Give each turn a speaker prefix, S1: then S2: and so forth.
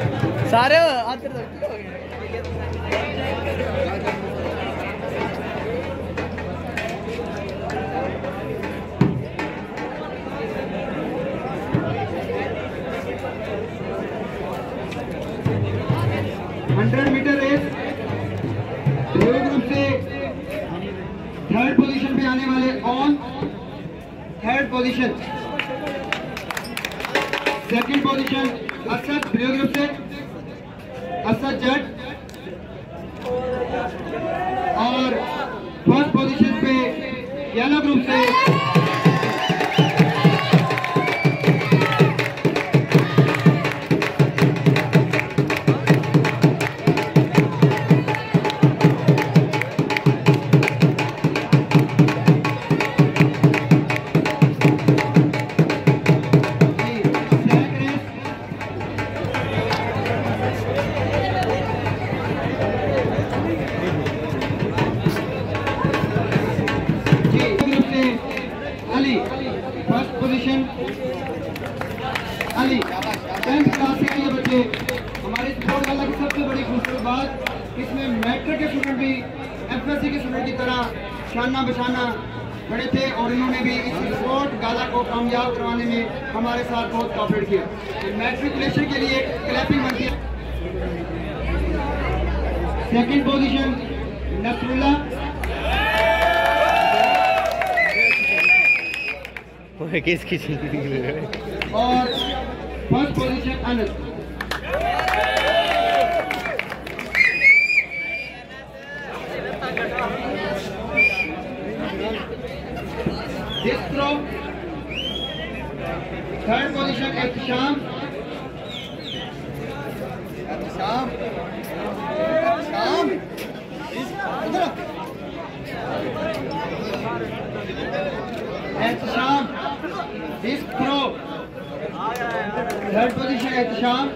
S1: सारे आते
S2: hundred metre race group से थर्ड पोजीशन पे आने वाले on third position. Second position Asad group से। असद जट। और फ़र्स्ट पोजीशन पे येलो ग्रुप से। Ali first position Ali tenth class के लिए बच्चे, हमारे स्पोर्ट वाला की सबसे बड़ी खूबसूरत बात, इसमें मैट्रिक के स्टूडेंट भी एफएससी के स्टूडेंट की तरह शाना बशाना खड़े थे और इन्होंने भी इस स्पोर्ट गाला को कामयाब करवाने में हमारे साथ बहुत कॉपरेट किया। मैट्रिकुलेशन के लिए क्लैपिंग बनती है सेकंड पोजीशन नसरुल्ला
S1: ओए किसकी चीज़
S2: और first position throw, third position Ehtesham Ehtesham Ehtesham इधर This group, third position, Etisham.